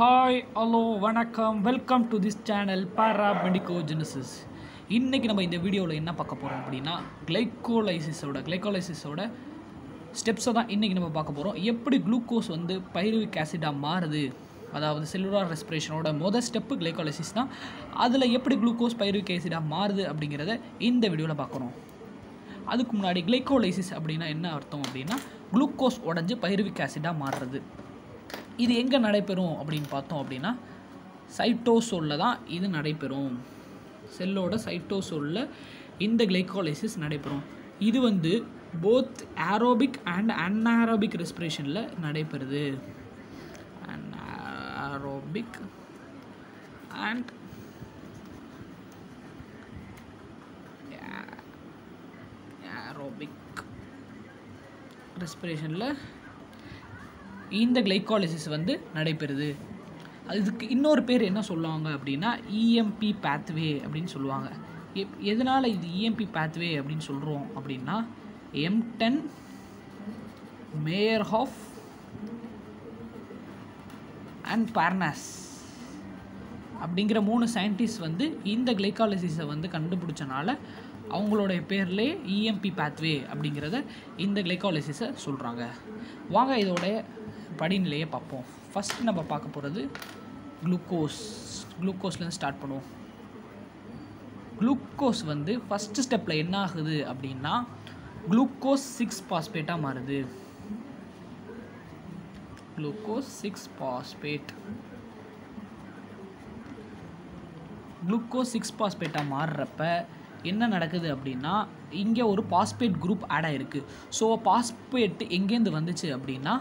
Hi hello வணக்கம். Welcome to this channel Para Medicogenesis இன்றைக்கி நம்ம இந்த வீடியோவில் என்ன பார்க்க போகிறோம் அப்படின்னா கிளைக்கோலைசிஸோட கிளைக்கோலைசிஸோட ஸ்டெப்ஸை தான் இன்றைக்கி நம்ம பார்க்க போகிறோம் எப்படி குளுக்கோஸ் வந்து பைருவிக் ஆசிடாக மாறுது? அதாவது செல்லுலார் ரெஸ்பிரேஷனோட மொதல் ஸ்டெப்பு கிளைக்கோலைசிஸ் தான். அதில் எப்படி குளுக்கோஸ் பைருவிக் ஆசிடாக மாறுது அப்படிங்கிறத இந்த வீடியோவில் பார்க்குறோம் அதுக்கு முன்னாடி கிளைக்கோலைசிஸ் அப்படின்னா என்ன அர்த்தம் அப்படின்னா குளுக்கோஸ் உடஞ்சி பைருவிக் ஆசிடாக மாறுறது. இது எங்கே நடைபெறும் அப்படின்னு பார்த்தோம் அப்படின்னா சைட்டோசோலில் தான் இது நடைபெறும். செல்லோட சைட்டோசோலில் இந்த கிளைக்காலிசிஸ் நடைபெறும். இது வந்து போத் ஏரோபிக் அண்ட் அன்ஆரோபிக் ரெஸ்பிரேஷனில் நடைபெறுது. அன்ஆரோபிக் அண்ட் ஏரோபிக் ரெஸ்பிரேஷனில் இந்த கிளைக்காலிசிஸ் வந்து நடைபெறுது. அதுக்கு இன்னொரு பேர் என்ன சொல்லுவாங்க அப்படின்னா இஎம்பி பேத்வே அப்படின்னு சொல்லுவாங்க. எப் எதனால் இது இஎம்பி பேத்வே அப்படின்னு சொல்கிறோம் அப்படின்னா Embden Meyerhof and Parnas அப்படிங்கிற மூணு சயின்டிஸ்ட் வந்து இந்த கிளைக்காலிசிஸை வந்து கண்டுபிடிச்சனால அவங்களுடைய பேர்லேயே இஎம்பி பேத்வே அப்படிங்கிறத இந்த கிளைக்காலிசிஸை சொல்கிறாங்க வாங்க இதோடைய படிநிலையை பார்ப்போம். ஃபஸ்ட்டு நம்ம பார்க்க போகிறது குளுக்கோஸ் குளுக்கோஸ்லேருந்து ஸ்டார்ட் பண்ணுவோம். குளுக்கோஸ் வந்து ஃபஸ்ட்டு ஸ்டெப்பில் என்ன ஆகுது அப்படின்னா குளுக்கோஸ் சிக்ஸ் பாஸ்பேட்டாக மாறுது. Glucose six phosphate glucose six பாஸ்பேட்டாக மாறுறப்ப என்ன நடக்குது அப்படின்னா இங்கே ஒரு பாஸ்பேட் குரூப் ஆட் ஆகிருக்கு ஸோ பாஸ்பேட் எங்கேருந்து வந்துச்சு அப்படின்னா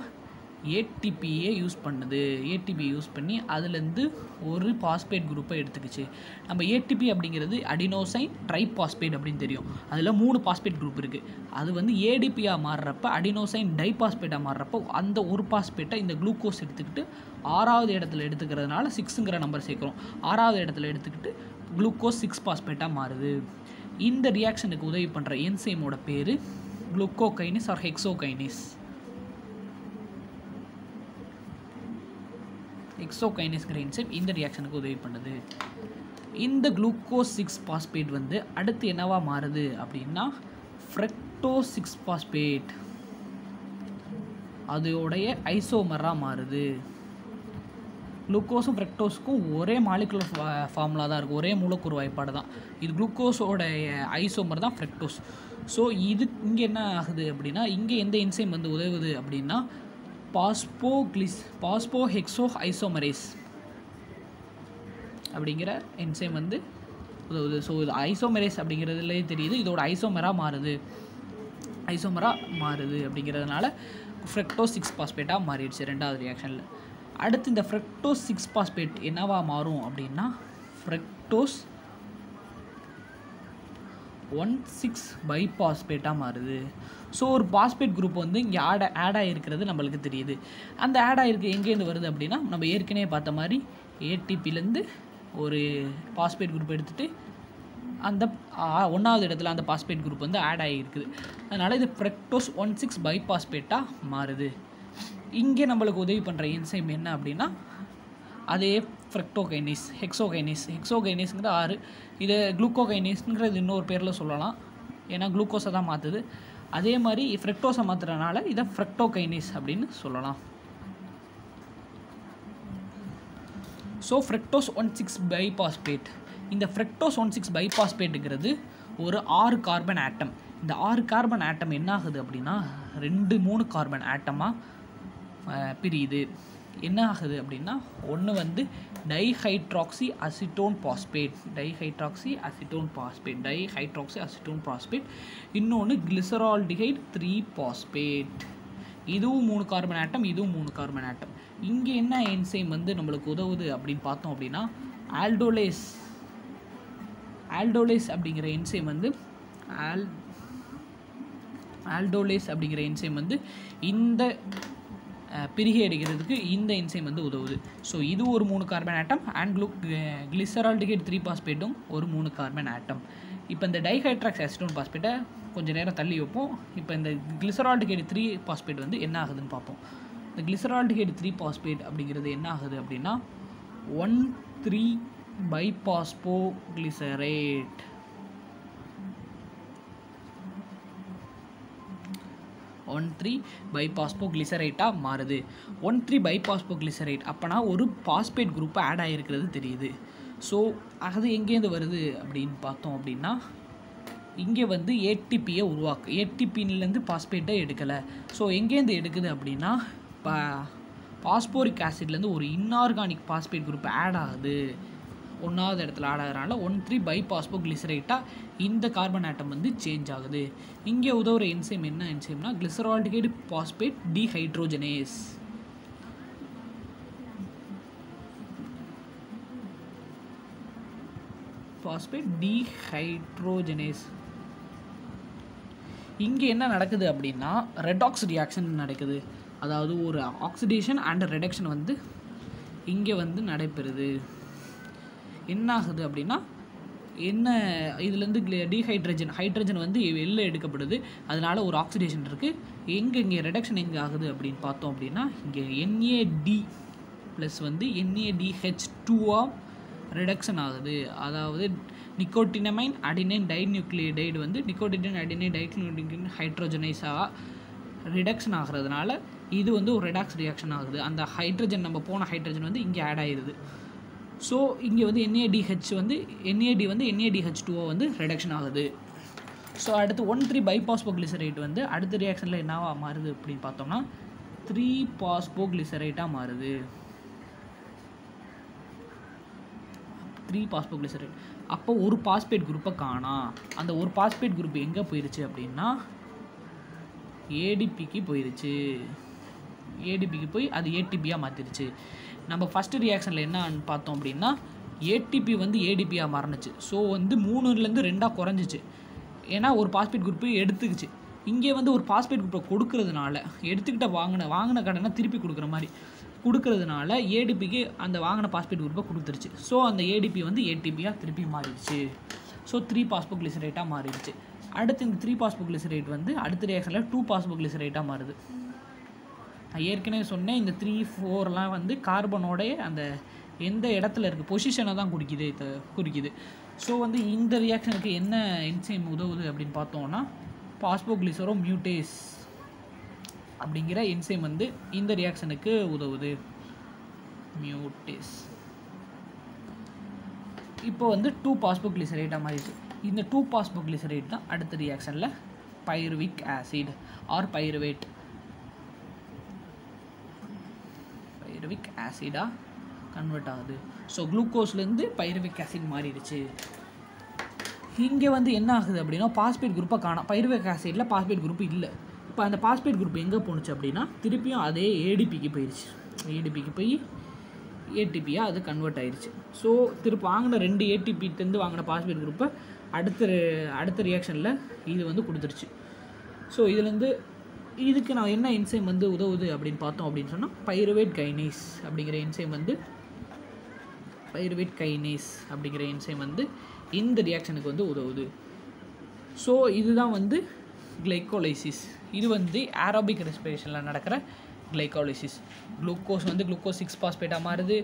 ஏடிபியை யூஸ் பண்ணுது. ஏடிபி யூஸ் பண்ணி அதுலேருந்து ஒரு பாஸ்பேட் குரூப்பை எடுத்துக்கிச்சு. நம்ம ஏடிபி அப்படிங்கிறது அடினோசைன் ட்ரை பாஸ்பேட் அப்படின்னு தெரியும். அதில் மூணு பாஸ்பேட் குரூப் இருக்குது அது வந்து ஏடிபியாக மாறுறப்ப அடினோசைன் டை பாஸ்பேட்டாக மாறுறப்போ அந்த ஒரு பாஸ்பேட்டை இந்த குளுக்கோஸ் எடுத்துக்கிட்டு ஆறாவது இடத்துல எடுத்துக்கிறதுனால சிக்ஸுங்கிற நம்பர் சேர்க்குறோம். ஆறாவது இடத்துல எடுத்துக்கிட்டு குளுக்கோஸ் சிக்ஸ் பாஸ்பேட்டாக மாறுது. இந்த ரியாக்ஷனுக்கு உதவி பண்ணுற என்சைமோட பேர் குளுக்கோகைனிஸ் ஆர் ஹெக்ஸோகைனிஸ் எக்ஸோகைனிஸ்கிற என்சைம் இந்த ரியாக்ஷனுக்கு உதவி பண்ணுது. இந்த குளுக்கோஸ் சிக்ஸ் பாஸ்பேட் வந்து அடுத்து என்னவாக மாறுது அப்படின்னா ஃப்ரெக்டோ சிக்ஸ் பாஸ்பேட் அதோடைய ஐசோமராக மாறுது. குளுக்கோஸும் ஃப்ரெக்டோஸுக்கும் ஒரே மாலிகுலர் ஃபார்முலா uh, தான் இருக்குது ஒரே மூலக்கூறு வாய்ப்பாடு தான். இது குளுக்கோஸோடைய ஐசோமர் தான் ஃப்ரெக்டோஸ் ஸோ இது இங்கே என்ன ஆகுது அப்படின்னா இங்கே எந்த என்சைம் வந்து உதவுது அப்படின்னா பாஸ்போ கிளிஸ் பாஸ்போ ஐசோமரேஸ் அப்படிங்கிற என்சைம் வந்து உதவுது ஸோ இது ஐசோமரேஸ் அப்படிங்கிறதுலே தெரியுது. இதோட ஐசோமரா மாறுது. ஐசோமரா மாறுது அப்படிங்கிறதுனால ஃப்ரெக்டோ சிக்ஸ் பாஸ்பேட்டாக மாறிடுச்சு ரெண்டாவது ரியாக்ஷனில் அடுத்து இந்த ஃப்ரெக்டோஸ் சிக்ஸ் பாஸ்பேட் என்னவா மாறும் அப்படின்னா ஃப்ரெக்டோஸ் ஒன் சிக்ஸ் பை பாஸ்பேட்டாக மாறுது. ஸோ ஒரு பாஸ்பேட் குரூப் வந்து இங்கே ஆட் ஆட் ஆகிருக்கிறது நம்மளுக்கு தெரியுது. அந்த ஆட் ஆகிருக்கு எங்கேருந்து வருது அப்படின்னா நம்ம ஏற்கனவே பார்த்த மாதிரி ஏடிபிலேருந்து ஒரு பாஸ்பேட் குரூப் எடுத்துகிட்டு அந்த ஒன்றாவது இடத்துல அந்த பாஸ்பேட் குரூப் வந்து ஆட் ஆகிருக்குது அதனால் இது ஃப்ரெக்டோஸ் ஒன் சிக்ஸ் பை பாஸ்பேட்டாக மாறுது. இங்கே நம்மளுக்கு உதவி பண்ணுற என்சைம் என்ன அப்படின்னா அதே ஃப்ரெக்டோகைனிஸ் ஹெக்ஸோகைனிஸ் ஹெக்ஸோகைனிஸ்ங்கிற ஆறு இது குளுக்கோகைனிஸ்ங்கிறது இன்னொரு பேரில் சொல்லலாம். ஏன்னா குளுக்கோஸை தான் மாற்றுது அதே மாதிரி ஃப்ரெக்டோஸை மாற்றுறதுனால இதை ஃப்ரெக்டோகைனிஸ் அப்படின்னு சொல்லலாம். So fructose one six bisphosphate இந்த ஃப்ரெக்டோஸ் ஒன் சிக்ஸ் பைபாஸ்பேட்டுங்கிறது ஒரு ஆறு கார்பன் ஆட்டம் இந்த ஆறு கார்பன் ஆட்டம் என்ன ஆகுது அப்படின்னா ரெண்டு மூணு கார்பன் ஆட்டமாக பிரியுது. என்ன ஆகுது அப்படின்னா ஒன்று வந்து dihydroxy acetone phosphate dihydroxy acetone phosphate dihydroxy acetone phosphate இன்னொன்று கிளிசரால்டிஹைட் த்ரீ பாஸ்பேட் இதுவும் மூணு கார்பன் ஆட்டம் இதுவும் மூணு கார்பன் ஆட்டம் இங்கே என்ன என்சைம் வந்து நம்மளுக்கு உதவுது அப்படின்னு பார்த்தோம் அப்படின்னா ஆல்டோலேஸ் ஆல்டோலேஸ் அப்படிங்கிற என்சைம் வந்து ஆல் ஆல்டோலேஸ் அப்படிங்கிற என்சைம் வந்து இந்த பிரிகை அடிக்கிறதுக்கு இந்த என்சைம் வந்து உதவுது. ஸோ இது ஒரு மூணு carbon atom and glu glyceraldehyde three பாஸ்பேட்டும் ஒரு மூணு கார்பன் ஆட்டம் இப்போ இந்த டைஹைட்ராக்ஸ் அசிட்டோன் பாஸ்பேட்டை கொஞ்சம் நேரம் தள்ளி வைப்போம். இப்போ இந்த கிளிசரால்டிகேட் த்ரீ பாஸ்பேட் வந்து என்ன ஆகுதுன்னு பார்ப்போம். இந்த கிளிசரால்டிகேட் த்ரீ பாஸ்பேட் அப்படிங்கிறது என்ன ஆகுது அப்படின்னா one three bisphospho glycerate one three bisphospho கிளிசரைட்டாக மாறுது. ஒன் த்ரீ பைபாஸ்போ கிளிசரைட் அப்போனா ஒரு பாஸ்பேட் குரூப் ஆட் ஆகிருக்கிறது தெரியுது. ஸோ அது எங்கேருந்து வருது அப்படின்னு பார்த்தோம் அப்படின்னா இங்கே வந்து ஏடிபியை உருவாக்கு ஏடிபின்லேருந்து பாஸ்பேட்டை எடுக்கலை. ஸோ எங்கேருந்து எடுக்குது அப்படின்னா பா பாஸ்போரிக் ஆசிட்லேருந்து ஒரு இன்ஆர்கானிக் பாஸ்பேட் குரூப் ஆட் ஆகுது. ஒன்றாவது இடத்துல ஆட் ஆகிறனால ஒன் த்ரீ பைபாஸ்போ கிளிசரைட்டாக இந்த கார்பன் ஆட்டம் வந்து சேஞ்ச் ஆகுது. இங்கே உதவுற என்சைம் என்ன என்சைம்னா glyceraldehyde phosphate dehydrogenase phosphate dehydrogenase இங்கே என்ன நடக்குது அப்படின்னா ரெடாக்ஸ் ரியாக்ஷன் நடக்குது. அதாவது ஒரு ஆக்சிடேஷன் அண்ட் ரெடக்ஷன் வந்து இங்கே வந்து நடைபெறுது. என்ன ஆகுது அப்படின்னா என்ன இதுலேருந்து டீஹைட்ரஜன் ஹைட்ரஜன் வந்து வெளில எடுக்கப்படுது. அதனால் ஒரு ஆக்சிடேஷன் இருக்குது எங்கே இங்கே ரெடக்ஷன் எங்கே ஆகுது அப்படின்னு பார்த்தோம் அப்படின்னா இங்கே என்ஏடி ப்ளஸ் வந்து என்ஏடிஹெச் டூவாக ரிடக்ஷன் ஆகுது. அதாவது நிக்கோட்டினமைன் அடினைன் டைநியூக்ளியடைடு வந்து நிக்கோட்டினைன் அடினைன் டைக்ளின் ஹைட்ரோஜனைஸாக ரிடக்ஷன் ஆகிறதுனால இது வந்து ஒரு ரெடாக்ஸ் ரியாக்ஷன் ஆகுது. அந்த ஹைட்ரஜன் நம்ம போன ஹைட்ரஜன் வந்து இங்கே ஆட் ஆயிடுது ஸோ இங்கே வந்து என்ஏடிஹெச் வந்து என்ஏடி வந்து என்ஏடிஹெச் டூஓ வந்து ரெடக்ஷன் ஆகுது. ஸோ அடுத்து ஒன் த்ரீ பைபாஸ்போக்ளிசரைட் வந்து அடுத்த ரியாக்ஷனில் என்னவாக மாறுது அப்படின்னு பார்த்தோம்னா த்ரீ பாஸ்போக்ளிசரைட்டாக மாறுது. த்ரீ பாஸ்போக்ளிசரைட் அப்போ ஒரு பாஸ்பேட் குரூப்பை காணா. அந்த ஒரு பாஸ்பேட் குரூப் எங்கே போயிருச்சு அப்படின்னா ஏடிபிக்கு போயிருச்சு. ஏடிபிக்கு போய் அது ஏடிபியாக மாற்றிருச்சு நம்ம ஃபஸ்ட்டு ரியாக்ஷனில் என்னன்னு பார்த்தோம் அப்படின்னா ஏடிபி வந்து ஏடிபியாக மாறினுச்சு. ஸோ வந்து மூணுலேருந்து ரெண்டாக குறைஞ்சிச்சு. ஏன்னா ஒரு பாஸ்பேட் குரூப்பு எடுத்துக்கிச்சு. இங்கே வந்து ஒரு பாஸ்பேட் குரூப்பை கொடுக்கறதுனால எடுத்துக்கிட்ட வாங்கின வாங்கின கடனை திருப்பி கொடுக்குற மாதிரி கொடுக்கறதுனால ஏடிபிக்கு அந்த வாங்கின பாஸ்பேட் குரூப்பை கொடுத்துருச்சு. ஸோ அந்த ஏடிபி வந்து ஏடிபியாக திருப்பி மாறிடுச்சு. ஸோ த்ரீ பாஸ்போக்ளிசரேட்டாக மாறிடுச்சு. அடுத்து இந்த த்ரீ பாஸ்போக்ளிசரேட் வந்து அடுத்த ரியாக்ஷனில் டூ பாஸ்போக்ளிசரேட்டாக மாறுது. நான் ஏற்கனவே சொன்னேன் இந்த த்ரீ ஃபோர்லாம் வந்து கார்பனோடைய அந்த எந்த இடத்துல இருக்குது பொசிஷனை தான் குறிக்குது குறிக்குது. ஸோ வந்து இந்த ரியாக்ஷனுக்கு என்ன என்சைம் உதவுது அப்படின்னு பார்த்தோம்னா பாஸ்போக்ளிசரோ மியூட்டேஸ் அப்படிங்கிற என்சைம் வந்து இந்த ரியாக்ஷனுக்கு உதவுது. மியூட்டேஸ் இப்போ வந்து டூ பாஸ்போக்ளிசரேட்டாக மாறிடுச்சு. இந்த டூ பாஸ்போக்ளிசரேட் தான் அடுத்த ரியாக்ஷனில் pyruvic acid or pyruvate pyruvic ஆசிடாக convert ஆகுது. ஸோ குளுக்கோஸ்லேருந்து பைரவிக் ஆசிட் மாறிடுச்சு. இங்கே வந்து என்ன ஆகுது அப்படின்னா பாஸ்பேட் குரூப்பை காணோம். பைரவிக் ஆசிடில் பாஸ்பேட் குரூப் இல்லை. இப்போ அந்த பாஸ்பேட் குரூப் எங்கே போணுச்சு அப்படின்னா திருப்பியும் அதே ஏடிபிக்கு போயிடுச்சு ஏடிபிக்கு போய் ஏடிபியாக அது கன்வெர்ட் ஆயிடுச்சு ஸோ திருப்பி வாங்கின ரெண்டு ஏடிபிட்டேருந்து வாங்கின பாஸ்பேட் குரூப்பை அடுத்த அடுத்த ரியாக்ஷனில் இது வந்து கொடுத்துருச்சு. ஸோ இதுலேருந்து இதுக்கு நான் என்ன என்சைம் வந்து உதவுது அப்படின்னு பார்த்தோம் அப்படின்னு சொன்னால் பைருவேட் கைனேஸ் அப்படிங்கிற என்சைம் வந்து பைருவேட் கைனேஸ் அப்படிங்கிற என்சைம் வந்து இந்த ரியாக்ஷனுக்கு வந்து உதவுது. ஸோ இதுதான் வந்து கிளைக்கோலைசிஸ் இது வந்து ஆரோபிக் ரெஸ்பிரேஷனில் நடக்கிற கிளைகாலிசிஸ் குளுக்கோஸ் வந்து குளுக்கோஸ் சிக்ஸ் பாஸ்பேட்டாக மாறுது.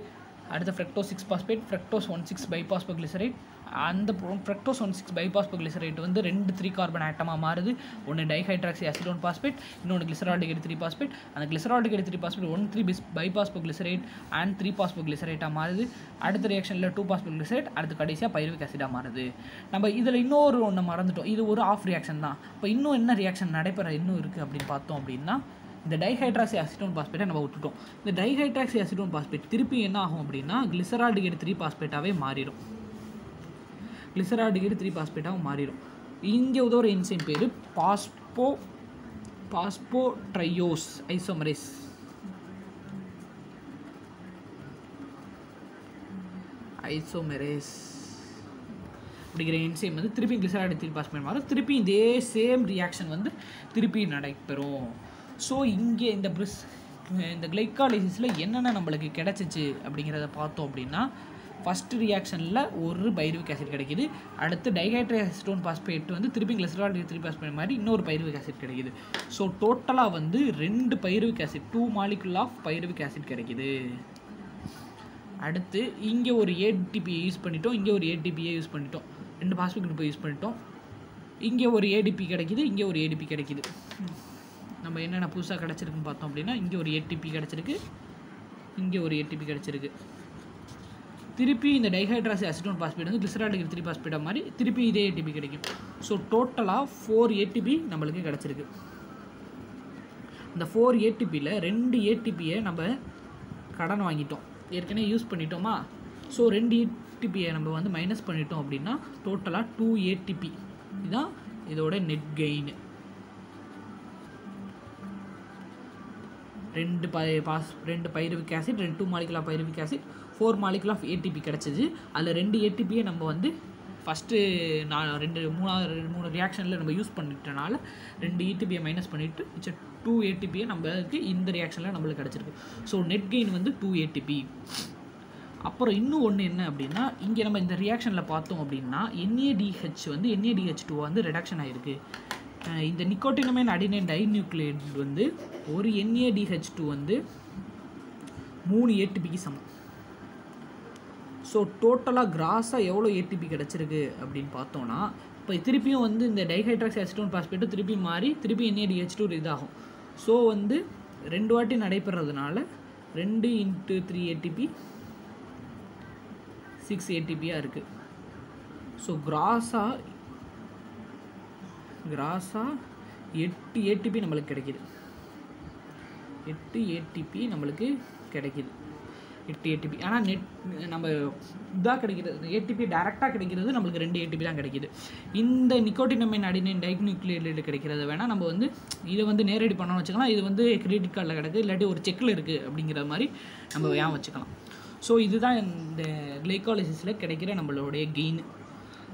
அடுத்த fructose six phosphate fructose one six bisphosphoglyceride அந்த fructose one six bis bisphosphoglyceride வந்து ரெண்டு த்ரீ கார்பன் ஆட்டமாக மாறுது. ஒன்று டைஹைட்ராக்சி அசிடோன் பாஸ்பேட் இன்னொன்று கிளிசரால்டிகேட் த்ரீ பாஸ்பேட் அந்த glyceraldehyde three phosphate one three bis bisphosphoglyceride and three பாஸ்போக்ளிசரைட்டாக மாறுது. அடுத்த ரியாக்ஷனில் டூ பாஸ்போக்ளிசரைட் அடுத்து கடைசியாக பைருவிக் அசிடாக மாறுது. நம்ம இதில் இன்னொரு ஒன்று மறந்துட்டோம். இது ஒரு ஆஃப் ரியாக்ஷன் தான். இப்போ இன்னும் என்ன ரியாக்ஷன் நடைபெற இன்னும் இருக்குது அப்படின்னு பார்த்தோம் அப்படின்னா இந்த டைஹைட்ராக்சி அசிட்டோன் பாஸ்பேட்டை நம்ம விட்டுட்டோம். இந்த டைஹைட்ராக்சி அசிட்டோன் பாஸ்பேட் திருப்பி என்ன ஆகும் அப்படின்னா கிளிசரால்டிகேட் த்ரீ பாஸ்பேட்டாகவே மாறிடும். கிளிசரால்டிகேட் த்ரீ பாஸ்பேட்டாக மாறிடும். இங்கே உதவுற என்சைம் பேர் phospho phospho triose isomerase isomerase அப்படிங்கிற என்சைம் வந்து திருப்பி கிளிசராய்டு த்ரீ பாஸ்பேட் மாறும். திருப்பி இதே சேம் ரியாக்ஷன் வந்து திருப்பி நடைபெறும். ஸோ இங்கே இந்த பிரிஸ் இந்த கிளைக்காலிசிஸில் என்னென்ன நம்மளுக்கு கிடச்சிச்சு அப்படிங்கிறத பார்த்தோம் அப்படின்னா ஃபஸ்ட்டு ரியாக்ஷனில் ஒரு பைருவிக் ஆசிட் கிடைக்குது. அடுத்து டைஹைட்ரேஸ்டோன் பாஸ்பேட் வந்து திருப்பி கிளிசரால் த்ரீ பாஸ்பேட் மாதிரி இன்னொரு பைருவிக் ஆசிட் கிடைக்குது. ஸோ டோட்டலாக வந்து ரெண்டு pyruvic acid two molecule of pyruvic acid கிடைக்கிது. அடுத்து இங்கே ஒரு ஏடிபியை யூஸ் பண்ணிட்டோம் இங்கே ஒரு ஏடிபியை யூஸ் பண்ணிட்டோம். ரெண்டு பாஸ்பேட் குரூப்பை யூஸ் பண்ணிட்டோம். இங்கே ஒரு ஏடிபி கிடைக்கிது இங்கே ஒரு ஏடிபி கிடைக்கிது. நம்ம என்னென்ன புதுசாக கிடச்சிருக்குன்னு பார்த்தோம் அப்படின்னா இங்கே ஒரு ஏடிபி கிடச்சிருக்கு இங்கே ஒரு ஏடிபி கிடச்சிருக்கு. திருப்பி இந்த டைஹைட்ராசி அசிட்டோன் பாஸ்பேட் வந்து கிளிசராலிக் த்ரீ பாஸ்பேட்டாக மாதிரி திருப்பி இதே ஏடிபி கிடைக்கும். ஸோ டோட்டலாக ஃபோர் ஏடிபி நம்மளுக்கு கிடச்சிருக்கு. இந்த ஃபோர் ஏடிபியில் ரெண்டு ஏடிபியை நம்ம கடன் வாங்கிட்டோம். ஏற்கனவே யூஸ் பண்ணிட்டோமா? ஸோ ரெண்டு ஏடிபியை நம்ம வந்து மைனஸ் பண்ணிட்டோம் அப்படின்னா டோட்டலாக டூ ஏடிபி இதுதான் இதோட நெட் கெயின் ரெண்டு ப பாஸ் ரெண்டு பைருவிக் ஆசிட் ரெண்டு two மாலிகுலா pyruvic acid four molecule of ATP கிடச்சிது. அதில் ரெண்டு ஏடிபியை நம்ம வந்து ஃபஸ்ட்டு நான் ரெண்டு மூணாவது ரெண்டு மூணு ரியாக்ஷனில் நம்ம யூஸ் பண்ணிட்டனால ரெண்டு ஏடிபியை மைனஸ் பண்ணிவிட்டு மிச்சம் டூ ஏடிபியை நம்மளுக்கு இந்த ரியாக்ஷனில் நம்மளுக்கு கிடச்சிருக்கு. ஸோ நெட் கெயின் வந்து டூ ஏடிபி அப்புறம் இன்னும் ஒன்று என்ன அப்படின்னா இங்கே நம்ம இந்த ரியாக்ஷனில் பார்த்தோம் அப்படின்னா என்ஏடிஹெச் வந்து என்ஏடிஹெச் டூ வந்து ரிடக்ஷன் ஆகிருக்கு இந்த நிக்கோட்டினமைன் அடினைன் டைநியூக்ளியேட் வந்து ஒரு என்ஏடிஹெச் டூ வந்து மூணு ஏடிபிக்கு சமம். ஸோ டோட்டலாக கிராஸாக எவ்வளோ ஏடிபி கிடச்சிருக்கு அப்படின்னு பார்த்தோன்னா இப்போ திருப்பியும் வந்து இந்த டைஹைட்ராக்ஸ் அசிட்டோன் பாஸ்பேட்டு திருப்பி மாறி திருப்பி என்ஏடிஹெச் டூ இதாகும். ஸோ வந்து ரெண்டு வாட்டி நடைபெறதுனால ரெண்டு இன்ட்டு த்ரீ ஏடிபி சிக்ஸ் ஏடிபியாக இருக்குது ஸோ கிராஸாக கிராஸாக எட்டு ஏடிபி நம்மளுக்கு கிடைக்கிது. எட்டு ஏடிபி நம்மளுக்கு கிடைக்கிது. எட்டு ஏடிபி ஆனால் நெட் நம்ம இதாக கிடைக்கிறது ஏடிபி டேரெக்டாக கிடைக்கிறது நம்மளுக்கு ரெண்டு ஏடிபி தான் கிடைக்கிது. இந்த நிக்கோட்டினமின் அடினின் டைக்னியூக்ளியேட் கிடைக்கிறது வேணால் நம்ம வந்து இதை வந்து நேரடி பண்ணணும்னு வச்சுக்கலாம். இது வந்து கிரெடிட் கார்டில் கிடக்கு. இல்லாட்டி ஒரு செக்கில் இருக்குது அப்படிங்கிற மாதிரி நம்ம ஏன் வச்சுக்கலாம்? ஸோ இதுதான் இந்த கிளைக்காலிசிஸில் கிடைக்கிற நம்மளுடைய கெயின்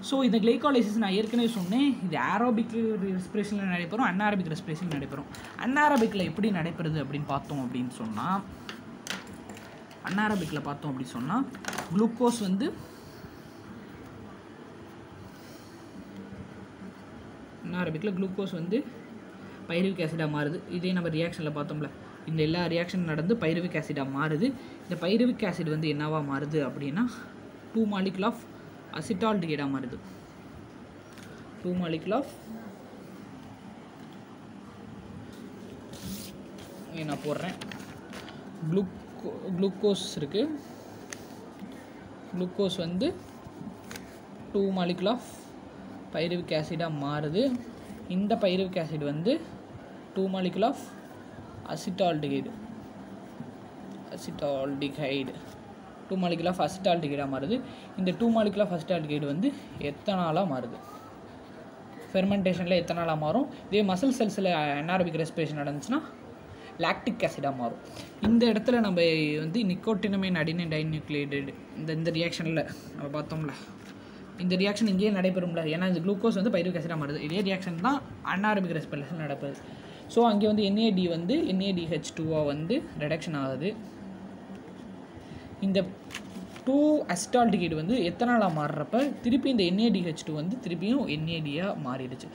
ஸோ இந்த கிளைகாலிசிஸ் நான் ஏற்கனவே சொன்னேன் இது ஆரோபிக் ரெஸ்பிரேஷனில் நடைபெறும் அன்னாரபிக் ரெஸ்பிரேஷனில் நடைபெறும். அன்னாரபிக்கில் எப்படி நடைபெறுது அப்படின்னு பார்த்தோம் அப்படின்னு சொன்னால் அன்னாரபிக்கில் பார்த்தோம் அப்படின்னு சொன்னால் குளுக்கோஸ் வந்து அன்னாரபிக்கில் குளுக்கோஸ் வந்து பைருவிக் ஆசிடாக மாறுது. இதே நம்ம ரியாக்ஷனில் பார்த்தோம்ல இந்த எல்லா ரியாக்ஷன் நடந்து பைருவிக் ஆசிடாக மாறுது. இந்த பைருவிக் ஆசிட் வந்து என்னவாக மாறுது அப்படின்னா டூ மாலிகுல் ஆஃப் அசிட்டால்டிகைடாக மாறுது டூ மாலிகுல் ஆஃப் நான் போடுறேன். குளுக்கோ குளுக்கோஸ் இருக்குது குளுக்கோஸ் வந்து டூ மாலிகுல் ஆஃப் பைரவிக் ஆசிடாக மாறுது. இந்த பைரவிக் ஆசிட் வந்து two molecule of acetaldehyde acetaldehyde two molecule first ஆல்டிகைடாக மாறுது. இந்த டூ மாலிகுல் ஃபஸ்ட் ஆல்டிகைடு வந்து எத்தனாலாக மாறுது? ஃபெர்மெண்டேஷனில் எத்தனாலாக மாறும்? இதே மசில் செல்ஸில் என்ஆர்பிக் ரெஸ்பிரேஷன் நடந்துச்சுன்னா லாக்டிக் ஆசிடாக மாறும். இந்த இடத்துல நம்ம வந்து நிக்கோட்டினமைன் அடினைன் டைநியூக்ளியேட்டட் இந்த இந்த ரியாக்ஷனில் நம்ம பார்த்தோம்ல. இந்த ரியாக்ஷன் இங்கேயே நடைபெறும்ல. ஏன்னா இந்த குளுக்கோஸ் வந்து பைரிக் ஆசிடாக மாறுது. இதே ரியாக்ஷன் தான் அன்ஆரபிக் ரெஸ்பிரேஷன் நடப்பது ஸோ அங்கே வந்து என்ஏடி வந்து என்ஏடிஹெச் டூவாக வந்து ரிடக்ஷன் ஆகுது. இந்த டூ அஸ்டால்டிகேட் வந்து எத்தனாலாக மாறுறப்ப திருப்பி இந்த என்ஏடிஹெச் டூ வந்து திருப்பியும் என்ஏடியாக மாறிடுச்சு.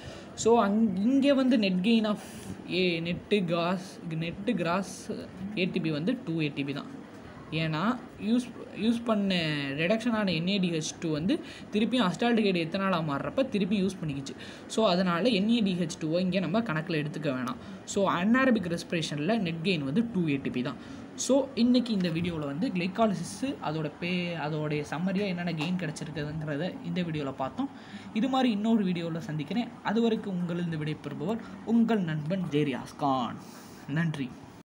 ஸோ அங் இங்கே வந்து net gain of a net gross net gross ATP வந்து டூ ஏடிபி தான். ஏன்னா யூஸ் யூஸ் பண்ண ரிடக்ஷனான என்ஏடிஹெச் டூ வந்து திருப்பியும் அஸ்டால்டிகேட் எத்தனாலாக மாறுறப்ப திருப்பி யூஸ் பண்ணிக்கிச்சு. ஸோ அதனால் என்ஏடிஹெச் டூவை இங்கே நம்ம கணக்கில் எடுத்துக்க வேணாம். So anaerobic respiration net gain வந்து டூ ஏடிபி தான். ஸோ இன்றைக்கி இந்த வீடியோவில் வந்து கிளைக்காலிசிஸு அதோட பே அதோடைய சம்மரியாக என்னென்ன கெயின் கிடச்சிருக்குதுங்கிறத இந்த வீடியோவில் பார்த்தோம். இது மாதிரி இன்னொரு வீடியோவில் சந்திக்கிறேன். அது வரைக்கும் உங்களிருந்து விடைபெறுபவர் உங்கள் நண்பன் ஜேரியாஸ் கான். நன்றி.